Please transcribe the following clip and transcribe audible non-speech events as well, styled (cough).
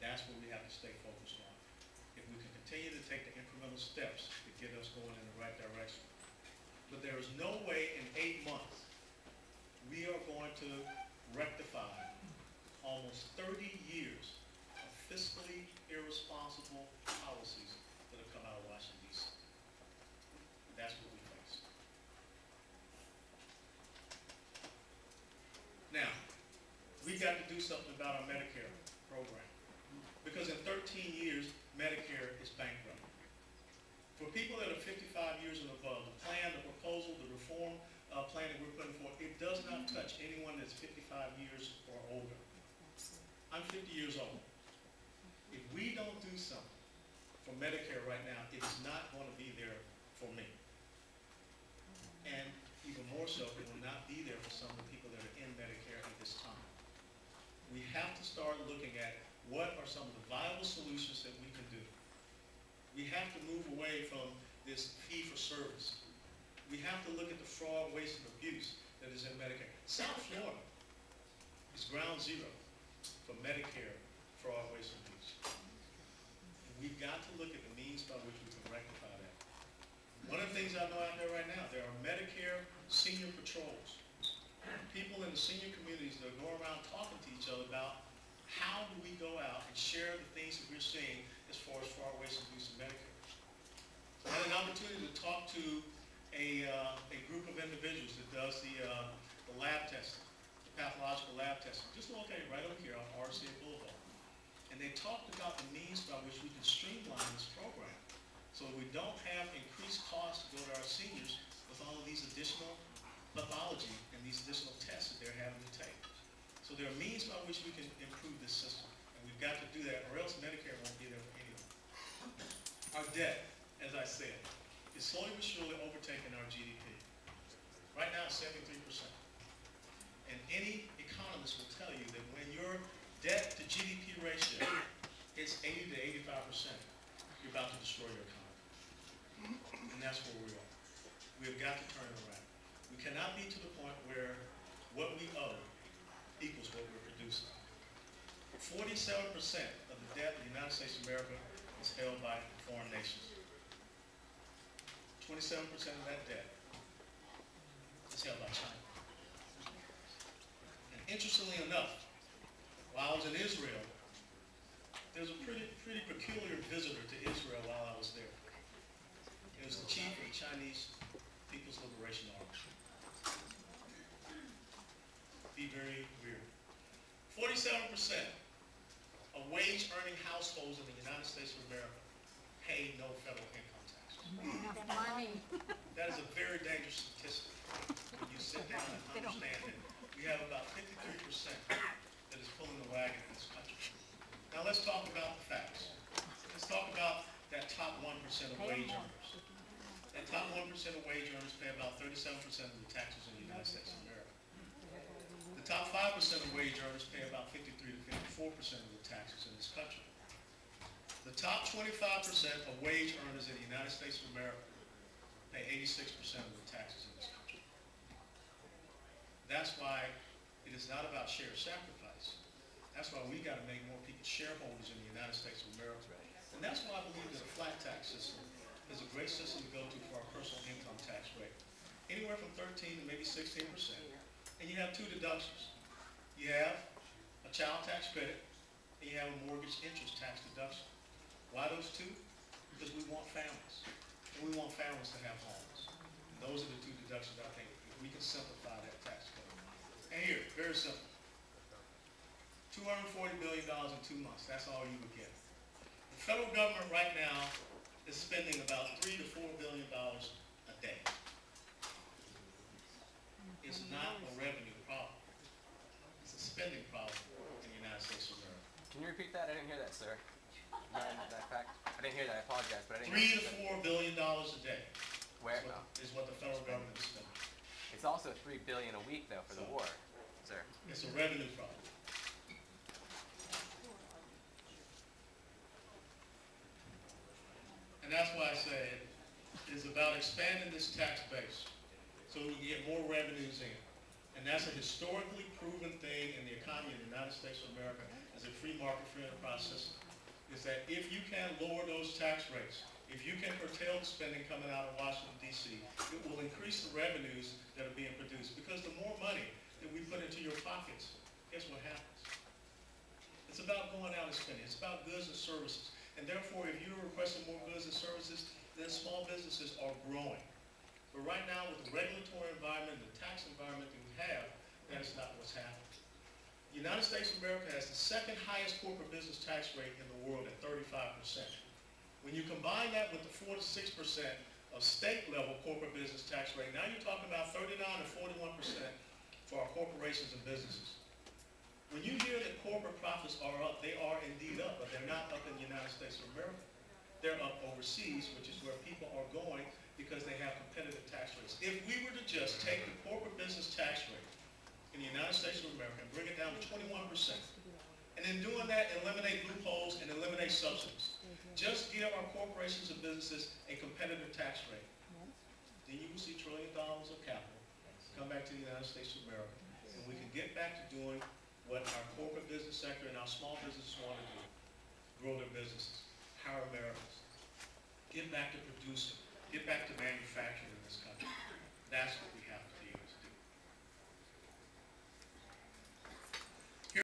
That's what we have to stay focused on. If we can continue to take the incremental steps to get us going in the right direction. But there is no way in eight months we are going to rectify almost 30 years of fiscally irresponsible policies that have come out of Washington DC. That's what we face. Now, we've got to do something about our Medicare program. Because in 13 years, Medicare is bankrupt. For people that are 55 years and above, the plan, the proposal, the reform uh, plan that we're putting forth, it does not touch anyone that's 55 years or older. I'm 50 years old. If we don't do something for Medicare right now, it's not going to be there for me. And even more so, it will not be there for some of the people that are in Medicare at this time. We have to start looking at what are some of the viable solutions that we can do. We have to move away from this fee-for-service. We have to look at the fraud, waste, and abuse that is in Medicare. South Florida is ground zero for Medicare fraud, waste, and abuse. And we've got to look at the means by which we can rectify that. One of the things I know out there right now, there are Medicare senior patrols. People in the senior communities that go around talking to each other about we go out and share the things that we're seeing as far as waste, and abuse in Medicare. So I had an opportunity to talk to a, uh, a group of individuals that does the, uh, the lab testing, the pathological lab testing, just located right over here on RCA Boulevard. And they talked about the means by which we can streamline this program so we don't have increased costs to go to our seniors with all of these additional pathology and these additional tests that they're having to take. So there are means by which we can improve this system, and we've got to do that, or else Medicare won't be there for anyone. Our debt, as I said, is slowly but surely overtaking our GDP. Right now, it's 73%. And any economist will tell you that when your debt to GDP ratio is 80 to 85%, you're about to destroy your economy. And that's where we are. We have got to turn it around. We cannot be to the point where what we owe equals what we're producing. Forty-seven percent of the debt of the United States of America is held by foreign nations. Twenty-seven percent of that debt is held by China. And interestingly enough, while I was in Israel, there was a pretty, pretty peculiar visitor to Israel while I was there. It was the chief of the Chinese People's Liberation Army be very weird. Forty-seven percent of wage-earning households in the United States of America pay no federal income tax. That is a very dangerous statistic when you sit down and understand that we have about fifty-three percent that is pulling the wagon in this country. Now, let's talk about the facts. Let's talk about that top one percent of wage earners. That top one percent of wage earners pay about thirty-seven percent of the taxes in the United States of America. Top five percent of wage earners pay about fifty-three to fifty-four percent of the taxes in this country. The top twenty-five percent of wage earners in the United States of America pay eighty-six percent of the taxes in this country. That's why it is not about share sacrifice. That's why we gotta make more people shareholders in the United States of America. And that's why I believe that a flat tax system is a great system to go to for our personal income tax rate. Anywhere from thirteen to maybe sixteen percent. And you have two deductions. You have a child tax credit, and you have a mortgage interest tax deduction. Why those two? Because we want families, and we want families to have homes. And those are the two deductions I think, we can simplify that tax code. And here, very simple. Two hundred and forty billion dollars in two months, that's all you would get. The federal government right now is spending about three to four billion dollars a day. It's not a revenue problem. It's a spending problem in the United States of America. Can you repeat that? I didn't hear that, sir. (laughs) That, that fact? I didn't hear that. I apologize, but I didn't. Three hear to four billion dollars a day Where? is what, is what the federal government is spending. It's also three billion a week though for the war, sir. It's a revenue problem. And that's why I say it is about expanding this tax base so we can get more revenues in. And that's a historically proven thing in the economy of the United States of America, as a free market, free enterprise system, is that if you can lower those tax rates, if you can curtail spending coming out of Washington DC, it will increase the revenues that are being produced, because the more money that we put into your pockets, guess what happens? It's about going out and spending, it's about goods and services, and therefore, if you're requesting more goods and services, then small businesses are growing. But right now, with the regulatory environment, and the tax environment that we have, that is not what's happening. The United States of America has the second highest corporate business tax rate in the world at thirty-five percent. When you combine that with the four to six percent of state level corporate business tax rate, now you're talking about thirty-nine to forty-one percent for our corporations and businesses. When you hear that corporate profits are up, they are indeed up, but they're not up in the United States of America. They're up overseas, which is where people are going because they have. If we were to just take the corporate business tax rate in the United States of America and bring it down to twenty-one percent, and in doing that, eliminate loopholes and eliminate subsidies, just give our corporations and businesses a competitive tax rate, then you will see trillion dollars of capital come back to the United States of America. And we can get back to doing what our corporate business sector and our small businesses want to do. Grow their businesses, hire Americans, get back to producing, get back to manufacturing. That's